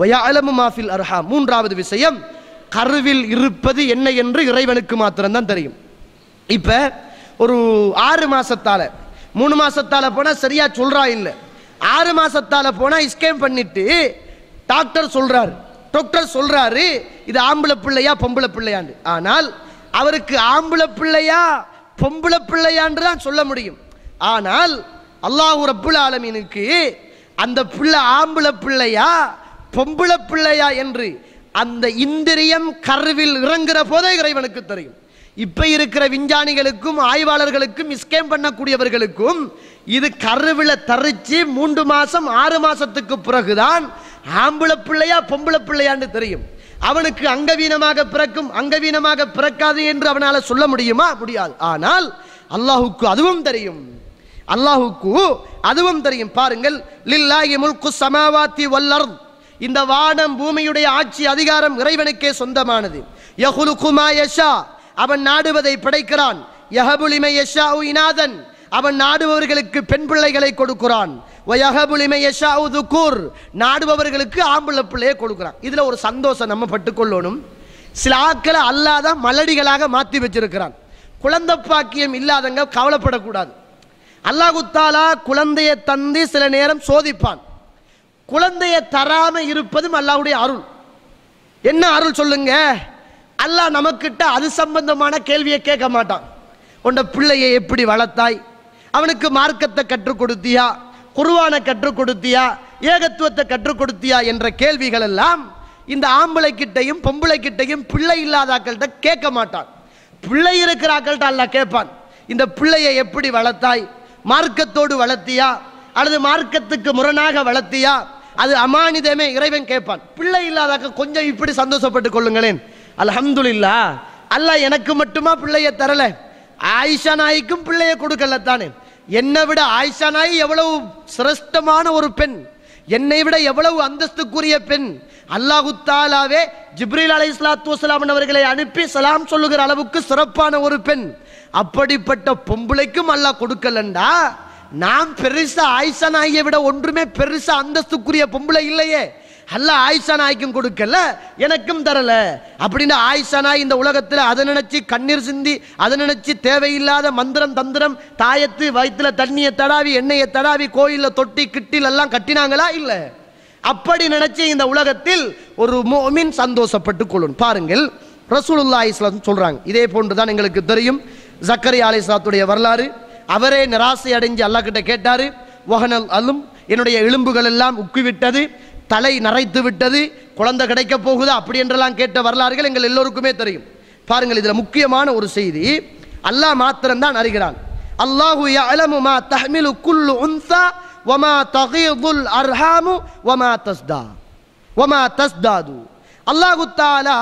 மாஃபில் அர்ஹா மூன்றாவது விஷயம் கருவில் இருப்பது என்ன என்று இறைவனுக்கு மாத்திரம்தான் தெரியும். இப்ப ஒரு ஆறு மாசத்தால மூணு மாசத்தால போனா சரியா சொல்றா இல்ல. ஆறு மாசத்தால போனா இஸ்கேம் பண்ணிட்டு டாக்டர் சொல்றாரு. டாக்டர் சொல்றாரு இது ஆம்பளை பிள்ளையா பொம்பளை பிள்ளையாண்டு ஆனால் அவருக்கு ஆம்பளை பிள்ளையா பொம்பளை பிள்ளையான்று தான் சொல்ல முடியும். ஆனால் அல்லாஹ் ரப்புல் ஆலமீனுக்கு அந்த பிள்ளை ஆம்பளை பிள்ளையா பொம்பளை பிள்ளையா என்று அந்த இந்திரியம் கருவில் இறங்குற போதே இறைவனுக்கு தெரியும். இப்ப இருக்கிற விஞ்ஞானிகளுக்கும் ஆய்வாளர்களுக்கும் ஸ்கேம் பண்ணக்கூடியவர்களுக்கும் இது கருவில தரிச்சு மூன்று மாசம் ஆறு மாசத்துக்கு பிறகுதான் ஆம்பளை பிள்ளையா பொம்பளை பிள்ளையான்னு தெரியும். அவனுக்கு அங்கவீனமாக பிறக்கும் அங்கவீனமாக பிறக்காது என்று அவனால சொல்ல முடியுமா? முடியாது. ஆனால் அல்லாஹுக்கு அதுவும் தெரியும். அல்லாஹுக்கு அதுவும் தெரியும். பாருங்கள் லில்லாஹி முல்கு சமாவாத்தி வல்லர் இந்த வானம் பூமியுடைய ஆட்சி அதிகாரம் இறைவனுக்கே சொந்தமானது. யகுலுகுமா யஷா அவன் நாடுவதை படைக்கிறான். யஹபுலிமை யஷா இனாதன் அவன் நாடுபவர்களுக்கு பெண் பிள்ளைகளை கொடுக்கிறான். வயஹபுலிமை யஷா துக்கூர் நாடுபவர்களுக்கு ஆம்பளை பிள்ளையை கொடுக்குறான். இதில் ஒரு சந்தோஷம் நம்ம பட்டுக்கொள்ளணும். சில ஆக்களை அல்லாத மலடிகளாக மாற்றி வச்சிருக்கிறான். குழந்தை பாக்கியம் இல்லாதவங்க கவலைப்படக்கூடாது. அல்லாஹுத்தாலா குழந்தையை தந்து சில நேரம் சோதிப்பான். குழந்தையை தராம இருப்பதும் அல்லாவுடைய அருள். என்ன அருள் சொல்லுங்க? அல்லாஹ் நமக்கிட்ட அது சம்பந்தமான கேள்வியை கேட்க மாட்டான். உன்ட பிள்ளையை எப்படி வளர்த்தாய்? அவனுக்கு மார்க்கத்தை கற்றுக் கொடுத்தியா? குருவானை கற்றுக் கொடுத்தியா? ஏகத்துவத்தை கற்றுக் கொடுத்தியா? என்ற கேள்விகள் எல்லாம் இந்த ஆம்பளை கிட்டையும் பொம்பளை கிட்டையும் பிள்ளை இல்லாதாக்கள்கிட்ட கேட்க மாட்டான். பிள்ளை இருக்கிறாக்கள்கிட்ட அல்லாஹ் கேட்பான். இந்த பிள்ளையை எப்படி வளர்த்தாய்? மார்க்கத்தோடு வளர்த்தியா? அல்லது மார்க்கத்துக்கு முரணாக வளர்த்தியா? அது அமானிதமே இறைவன் கேட்பான். பிள்ளை இல்லாதாக்க கொஞ்சம் இப்படி சந்தோஷப்பட்டு கொள்ளுங்களேன். அல்ஹம்துலில்லா அல்லாஹ் எனக்கு மட்டுமா பிள்ளைய தரல? ஆயிஷா நாய்க்கும் பிள்ளைய கொடுக்கல தானே. என்னை விட ஆயிஷா நாய் எவ்வளவு சிரஷ்டமான ஒரு பெண். என்னை விட எவ்வளவு அந்தஸ்துக்குரிய பெண். அல்லாஹு தாலாவே ஜிப்ரீல் அலை இஸ்லாத்து வசலாம் அவர்களை அனுப்பி சலாம் சொல்லுகிற அளவுக்கு சிறப்பான ஒரு பெண். அப்படிப்பட்ட பொம்பளைக்கும் அல்லாஹ் கொடுக்கலண்டா? நான் பெருசா ஆயிஷா நாயை விட ஒன்றுமே பெருசா அந்தஸ்துக்குரிய பொம்பளை இல்லையே. அல்ல ஆயிஷா நாய்க்கும் கொடுக்கல எனக்கும் தரல. அப்படின்னு ஆயிஷா நாய் இந்த உலகத்துல அதை நினைச்சு கண்ணீர் சிந்தி அதை நினைச்சு தேவையில்லாத மந்திரம் தந்திரம் தாயத்து வயிற்றுல தண்ணியை தடாவி எண்ணெயை தடாவி கோயிலில் தொட்டி கிட்டில் எல்லாம் கட்டினாங்களா? இல்லை. அப்படி நினைச்சு இந்த உலகத்தில் ஒரு மோமின் சந்தோஷப்பட்டு கொள்ளும். பாருங்கள் ரசூலுல்லா இஸ்லாம் சொல்றாங்க. இதே போன்றுதான் எங்களுக்கு தெரியும். ஜக்கரி அலிஸ்லாத்துடைய வரலாறு. அவரே நிராசை அடைஞ்சு அல்லாஹ் கிட்ட கேட்டார் வகனல் அலும் என்னுடைய எலும்புகள் எல்லாம் உக்குவிட்டது தலை நரைத்து விட்டது குழந்தை கிடைக்க போகுதா அப்படி என்றெல்லாம் கேட்ட வரலாறுகள் எங்கள் எல்லோருக்குமே தெரியும். பாருங்கள் இதில் முக்கியமான ஒரு செய்தி அல்லாஹ் மாத்திரம்தான் அறிகிறான். அல்லாஹு அலமுமா தஹ்மிலு குல்லு உன்சா வமா தகீதுல் அர்ஹாமு ஒமா தஸ்தா. ஒமா தஸ்தாது. அல்லாஹு தாலா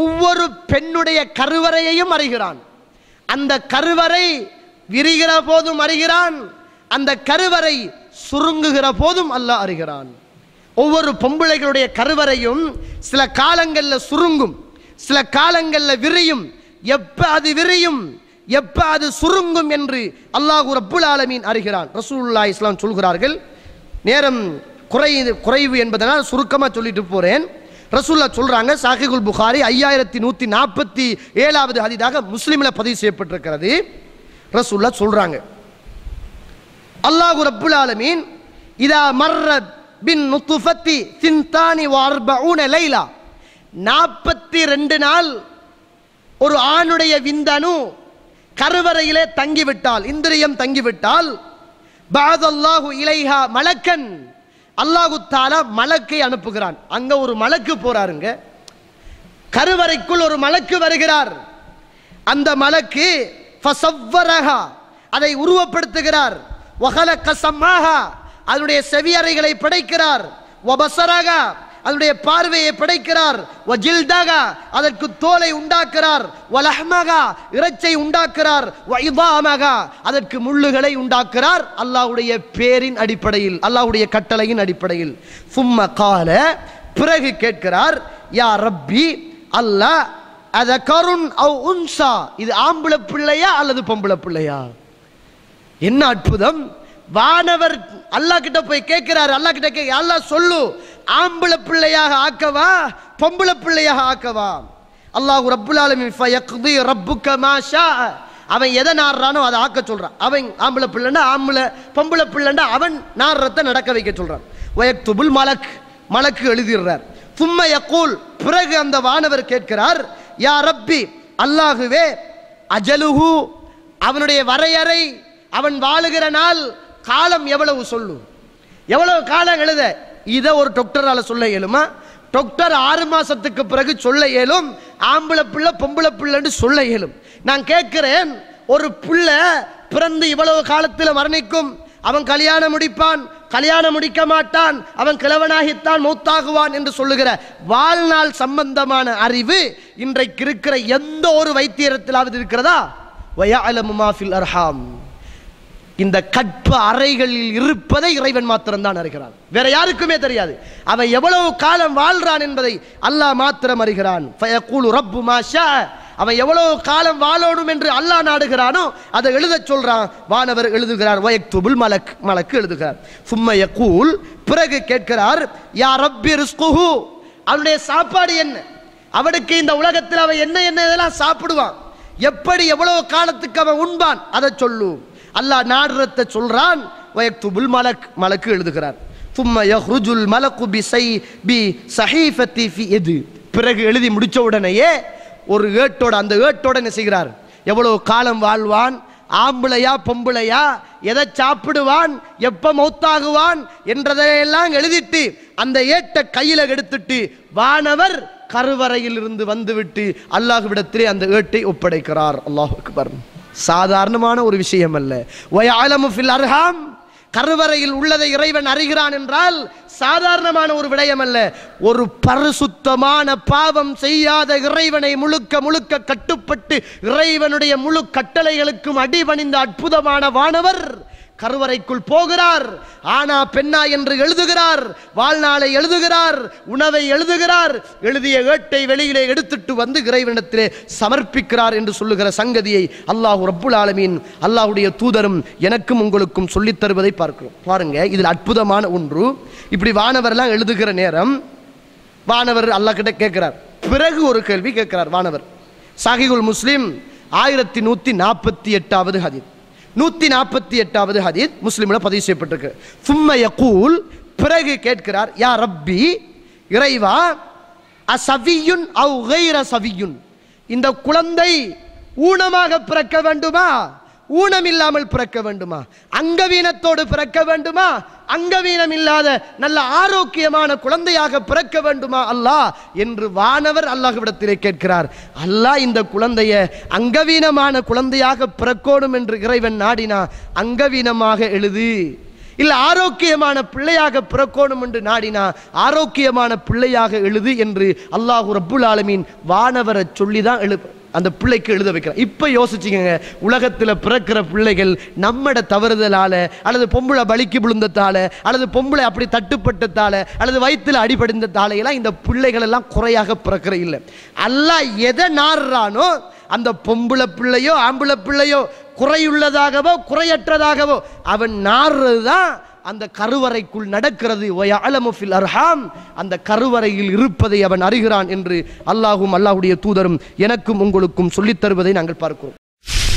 ஒவ்வொரு பெண்ணுடைய கருவறையையும் அறிகிறான். அந்த கருவறை விரிகிற போதும் அறிகிறான். அந்த கருவறை சுருங்குகிற போதும் அல்லாஹ் அறிகிறான். ஒவ்வொரு பொம்பளைகளுடைய கருவறையும் சில காலங்களில் சுருங்கும். சில காலங்களில் விரியும். எப்போ அது விரியும்? எப்போ அது சுருங்கும் என்று அல்லாஹூ ரப்புல் ஆலமீன் அறிகிறான். ரசூல்லா இஸ்லாம் சொல்கிறார்கள் நேரம் குறை குறைவு என்பதனால் சுருக்கமாக சொல்லிட்டு போகிறேன் ரசூல்லா சொல்கிறாங்க சாஹிகுல் புகாரி ஐயாயிரத்தி நூற்றி நாற்பத்தி ஏழாவது அதிதாக முஸ்லீமில் பதிவு செய்யப்பட்டிருக்கிறது. ரசூல்லா சொல்றாங்க. அல்லாஹு ரப்புல் ஆலமீன் இதா மர்ர பின் நுத்துஃபத்தி சிந்தானி வார்பூன லைலா. நாற்பத்தி ரெண்டு நாள் ஒரு ஆணுடைய விந்தணு கருவறையிலே தங்கிவிட்டால் இந்திரியம் தங்கிவிட்டால் பாதல்லாஹு இலைஹா மலக்கன். அல்லாஹு தாலா மலக்கை அனுப்புகிறான். அங்க ஒரு மலக்கு போறாருங்க. கருவறைக்குள் ஒரு மலக்கு வருகிறார். அந்த மலக்கு அதை உருவப்படுத்துகிறார். வகலக்க சம்மாஹா அதனுடைய செவியறைகளை படைக்கிறார். வபசரகா அதனுடைய பார்வையை படைக்கிறார். வஜில்தாக அதற்கு தோலை உண்டாக்குறார் வலஹமாக இறைச்சை உண்டாக்குறார் வைபாமாக அதற்கு முள்ளுகளை உண்டாக்குறார் அல்லாஹ்வுடைய பேரின் அடிப்படையில் அல்லாஹ்வுடைய கட்டளையின் அடிப்படையில். சும்ம கால. பிறகு கேட்கிறார் யா ரப்பி அல்லாஹ் அத கருண் அவ் உன்சா. இது ஆம்பளை பிள்ளையா அல்லது பொம்பளை பிள்ளையா? என்ன அற்புதம்? வானவர் அல்லாஹ் கிட்ட போய் கேட்கிறாரு. அல்லாஹ் கிட்ட கே அல்லாஹ் சொல்லு. ஆம்பளை பிள்ளையாக ஆக்கவா? பொம்பளை பிள்ளையாக ஆக்கவா? அல்லாஹ் ரப்புல் ஆலமீன் ஃபயக்தி ரப்புக்க மா அவன் எதை நாடுறானோ அதை ஆக்க சொல்றான். அவன் ஆம்பளை பிள்ளைண்டா ஆம்பளை பொம்பளை பிள்ளைண்டா அவன் நாடுறத நடக்க வைக்க சொல்றான். வயக்துபுல் மலக். மலக்கு எழுதிடுறார். சும்ம யக்கூல் பிறகு அந்த வானவர் கேட்கிறார் யா ரப்பி அல்லாஹுவே அஜலுஹு அவனுடைய வரையறை அவன் வாழுகிற நாள் காலம் எவ்வளவு சொல்லு. எவ்வளவு காலம் எழுத? இதை ஒரு டாக்டரால் சொல்ல இயலுமா? டாக்டர் ஆறு மாசத்துக்கு பிறகு சொல்ல இயலும் ஆம்பளை பிள்ளை பொம்பளை பிள்ளைன்னு சொல்ல இயலும். நான் கேட்கிறேன் ஒரு பிள்ளை பிறந்து இவ்வளவு காலத்தில் மரணிக்கும் அவன் கல்யாணம் முடிப்பான் கல்யாணம் முடிக்க மாட்டான் அவன் கிழவனாகித்தான் மூத்தாகுவான் என்று சொல்லுகிற வாழ்நாள் சம்பந்தமான அறிவு இன்றைக்கு இருக்கிற எந்த ஒரு வைத்தியரத்திலாவது இருக்கிறதா? வயஅலமு அர்ஹாம். இந்த கற்ப அறைகளில் இருப்பதை இறைவன் மாத்திரம்தான் அறிகிறான். வேற யாருக்குமே தெரியாது. அவன் எவ்வளவு காலம் வாழ்றான் என்பதை அல்லாஹ் மாத்திரம் அறிகிறான். அவன் எவ்வளவு காலம் வாழணும் என்று அல்லாஹ் நாடுகிறானோ அதை எழுதச் சொல்றான். வானவர் எழுதுகிறார் வயக்துபுல் மலக் மலக்கு எழுதுகிறார். சும்மைய கூல் பிறகு கேட்கிறார் யா ரப்பி ரிஸ்குஹு அவனுடைய சாப்பாடு என்ன? அவனுக்கு இந்த உலகத்தில் அவன் என்ன என்ன இதெல்லாம் சாப்பிடுவான்? எப்படி எவ்வளவு காலத்துக்கு அவன் உண்பான்? அதை சொல்லு. அல்லாஹ் நாடுறத சொல்றான் வயக்துபுல் மலக் மலக்கு எழுதுகிறார். சும்மைய யஹ்ருஜுல் மலக்கு பி சை பி சஹீஃபத்தி ஃபி எது? பிறகு எழுதி முடிச்ச உடனேயே ஒரு ஏட்டோட அந்த ஏட்டோட என்ன செய்கிறார்? எவ்வளவு காலம் வாழ்வான்? ஆம்பளையா பொம்பளையா? எதை சாப்பிடுவான்? எப்ப மௌத்தாகுவான்? என்றதையெல்லாம் எழுதிட்டு அந்த ஏட்டை கையில எடுத்துட்டு வானவர் கருவறையில் இருந்து வந்துவிட்டு அல்லாஹுவிடத்திலே அந்த ஏட்டை ஒப்படைக்கிறார். அல்லாஹுக்கு அக்பர். சாதாரணமான ஒரு விஷயம் அல்ல வயஅலமு ஃபில் அர்ஹாம். கருவறையில் உள்ளதை இறைவன் அறிகிறான் என்றால் சாதாரணமான ஒரு விடயம் அல்ல. ஒரு பரிசுத்தமான பாவம் செய்யாத இறைவனை முழுக்க முழுக்க கட்டுப்பட்டு இறைவனுடைய முழு கட்டளைகளுக்கும் அடிபணிந்த அற்புதமான வானவர் கருவறைக்குள் போகிறார். ஆனா பெண்ணா என்று எழுதுகிறார். வாழ்நாளை எழுதுகிறார். உணவை எழுதுகிறார். எழுதிய ஏட்டை வெளியிலே எடுத்துட்டு வந்து இறைவனத்திலே சமர்ப்பிக்கிறார் என்று சொல்லுகிற சங்கதியை அல்லாஹ் ரப்புல் ஆலமீன் அல்லாஹுடைய தூதரும் எனக்கும் உங்களுக்கும் சொல்லித் தருவதை பார்க்கிறோம். பாருங்க இதில் அற்புதமான ஒன்று. இப்படி வானவர்லாம் எழுதுகிற நேரம் வானவர் அல்லாஹ் கிட்ட கேட்கிறார். பிறகு ஒரு கேள்வி கேட்கிறார் வானவர். சாகிகுல் முஸ்லீம் ஆயிரத்தி நூற்றி நாற்பத்தி எட்டாவது ஹதீத் நூத்தி நாற்பத்தி எட்டாவது ஹதீத் முஸ்லீமில் பதிவு செய்யப்பட்டிருக்கு. சும்மைய கூல் பிறகு கேட்கிறார் யா ரப்பி இறைவா அசவியுன் அவ் சவியுன் இந்த குழந்தை ஊனமாக பிறக்க வேண்டுமா? ஊனம் இல்லாமல் பிறக்க வேண்டுமா? அங்கவீனத்தோடு பிறக்க வேண்டுமா? அங்கவீனம் இல்லாத நல்ல ஆரோக்கியமான குழந்தையாக பிறக்க வேண்டுமா அல்லாஹ் என்று வானவர் அல்லாஹ்விடத்திலே கேட்கிறார். அல்லாஹ் இந்த குழந்தைய அங்கவீனமான குழந்தையாக பிறக்கோடும் என்று இறைவன் நாடினா அங்கவீனமாக எழுது. இல்லை ஆரோக்கியமான பிள்ளையாக பிறக்கணும் என்று நாடினா ஆரோக்கியமான பிள்ளையாக எழுது என்று அல்லாஹு ரப்புல் ஆலமீன் வானவரை சொல்லி தான் எழு அந்த பிள்ளைக்கு எழுத வைக்கிறோம் இப்போ யோசிச்சுக்கோங்க உலகத்தில் பிறக்கிற பிள்ளைகள் நம்மட தவறுதலால் அல்லது பொம்பளை பலிக்கு விழுந்தத்தால அல்லது பொம்பளை அப்படி தட்டுப்பட்டதால அல்லது வயிற்றுல அடிபடிந்ததால எல்லாம் இந்த பிள்ளைகள் எல்லாம் குறையாக பிறக்கிற இல்லை. எல்லாம் எதை நாடுறானோ அந்த பொம்பளை பிள்ளையோ ஆம்பளை பிள்ளையோ குறையுள்ளதாகவோ குறையற்றதாகவோ அவன் நாடுறது தான் அந்த கருவறைக்குள் நடக்கிறது வயஅலமு ஃபில் அர்ஹாம் அந்த கருவறையில் இருப்பதை அவன் அறிகிறான் என்று அல்லாஹும் அல்லாஹ்வுடைய தூதரும் எனக்கும் உங்களுக்கும் சொல்லித் தருவதை நாங்கள் பார்க்கிறோம்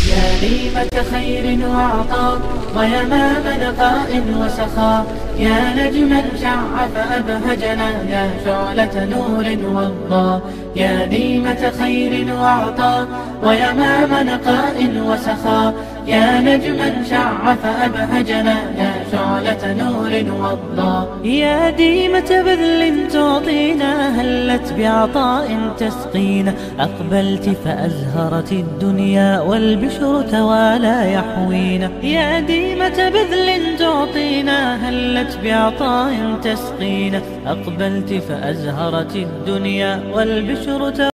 يا نيمة خير وعطاء ويمام لقاء وسخاء يا نجما شع فأبهجنا يا شعلة نور وضاء يا نيمة خير وعطاء ويمام لقاء وسخاء يا نجما شع فأبهجنا يا شعلة نور وضاء يا ديمة بذل تعطينا هلت بعطاء تسقينا. أقبلت فأزهرت الدنيا والبشر توالى يحوينا. يا ديمة بذل تعطينا هلت بعطاء تسقينا. أقبلت فأزهرت الدنيا والبشر